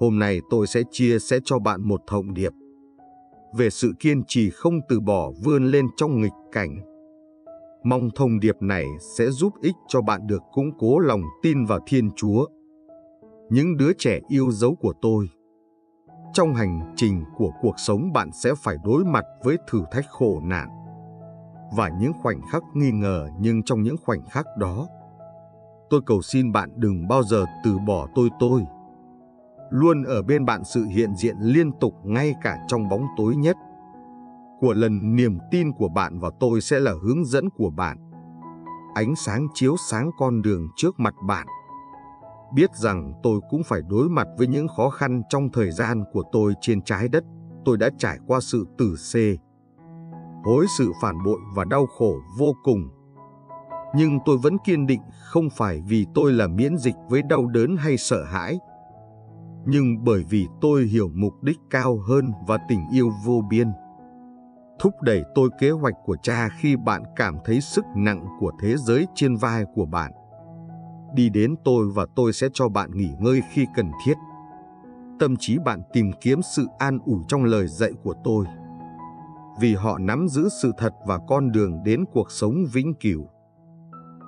Hôm nay tôi sẽ chia sẻ cho bạn một thông điệp về sự kiên trì không từ bỏ vươn lên trong nghịch cảnh. Mong thông điệp này sẽ giúp ích cho bạn được củng cố lòng tin vào Thiên Chúa. Những đứa trẻ yêu dấu của tôi. Trong hành trình của cuộc sống bạn sẽ phải đối mặt với thử thách khổ nạn và những khoảnh khắc nghi ngờ nhưng trong những khoảnh khắc đó, tôi cầu xin bạn đừng bao giờ từ bỏ tôi tôi luôn ở bên bạn sự hiện diện liên tục ngay cả trong bóng tối nhất. Của lần niềm tin của bạn vào tôi sẽ là hướng dẫn của bạn. Ánh sáng chiếu sáng con đường trước mặt bạn. Biết rằng tôi cũng phải đối mặt với những khó khăn trong thời gian của tôi trên trái đất. Tôi đã trải qua sự tử xê, hối sự phản bội và đau khổ vô cùng. Nhưng tôi vẫn kiên định không phải vì tôi là miễn dịch với đau đớn hay sợ hãi, nhưng bởi vì tôi hiểu mục đích cao hơn và tình yêu vô biên. Thúc đẩy tôi kế hoạch của cha khi bạn cảm thấy sức nặng của thế giới trên vai của bạn. Đi đến tôi và tôi sẽ cho bạn nghỉ ngơi khi cần thiết. Tâm trí bạn tìm kiếm sự an ủi trong lời dạy của tôi. Vì họ nắm giữ sự thật và con đường đến cuộc sống vĩnh cửu.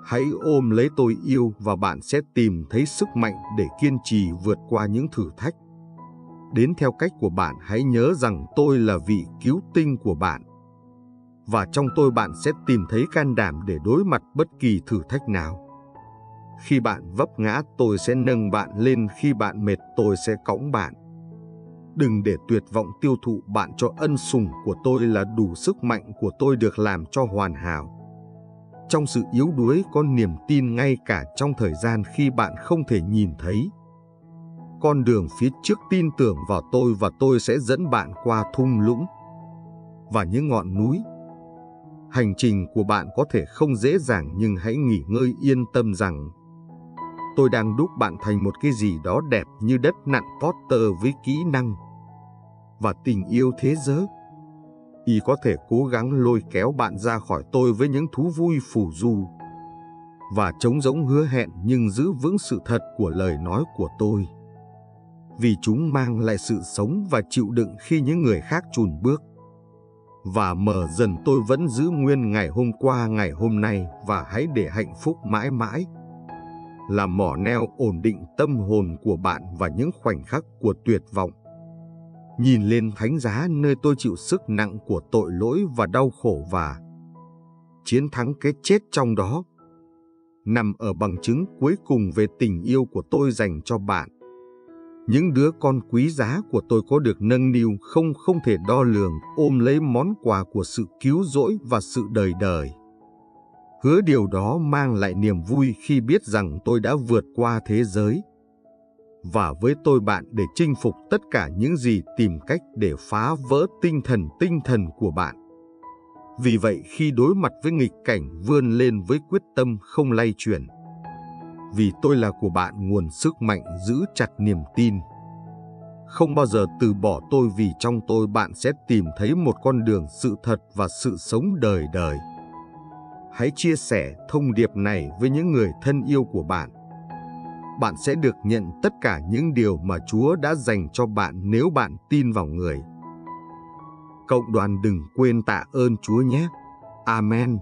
Hãy ôm lấy tôi yêu và bạn sẽ tìm thấy sức mạnh để kiên trì vượt qua những thử thách. Đến theo cách của bạn hãy nhớ rằng tôi là vị cứu tinh của bạn. Và trong tôi bạn sẽ tìm thấy can đảm để đối mặt bất kỳ thử thách nào. Khi bạn vấp ngã tôi sẽ nâng bạn lên, khi bạn mệt tôi sẽ cõng bạn. Đừng để tuyệt vọng tiêu thụ bạn cho ân sủng của tôi là đủ sức mạnh của tôi được làm cho hoàn hảo trong sự yếu đuối có niềm tin ngay cả trong thời gian khi bạn không thể nhìn thấy. Con đường phía trước tin tưởng vào tôi và tôi sẽ dẫn bạn qua thung lũng và những ngọn núi. Hành trình của bạn có thể không dễ dàng nhưng hãy nghỉ ngơi yên tâm rằng tôi đang đúc bạn thành một cái gì đó đẹp như đất nặn Potter với kỹ năng và tình yêu thế giới y có thể cố gắng lôi kéo bạn ra khỏi tôi với những thú vui phù du và trống rỗng hứa hẹn nhưng giữ vững sự thật của lời nói của tôi. Vì chúng mang lại sự sống và chịu đựng khi những người khác chùn bước. Và mở dần tôi vẫn giữ nguyên ngày hôm qua, ngày hôm nay và hãy để hạnh phúc mãi mãi. Là mỏ neo ổn định tâm hồn của bạn và những khoảnh khắc của tuyệt vọng nhìn lên thánh giá nơi tôi chịu sức nặng của tội lỗi và đau khổ và chiến thắng cái chết trong đó, nằm ở bằng chứng cuối cùng về tình yêu của tôi dành cho bạn. Những đứa con quý giá của tôi có được nâng niu không không thể đo lường, ôm lấy món quà của sự cứu rỗi và sự đời đời. Hứa điều đó mang lại niềm vui khi biết rằng tôi đã vượt qua thế giới và với tôi bạn để chinh phục tất cả những gì tìm cách để phá vỡ tinh thần tinh thần của bạn. Vì vậy khi đối mặt với nghịch cảnh, vươn lên với quyết tâm không lay chuyển. Vì tôi là của bạn, nguồn sức mạnh giữ chặt niềm tin. Không bao giờ từ bỏ tôi vì trong tôi bạn sẽ tìm thấy một con đường sự thật và sự sống đời đời. Hãy chia sẻ thông điệp này với những người thân yêu của bạn bạn sẽ được nhận tất cả những điều mà Chúa đã dành cho bạn nếu bạn tin vào người. Cộng đoàn đừng quên tạ ơn Chúa nhé. Amen.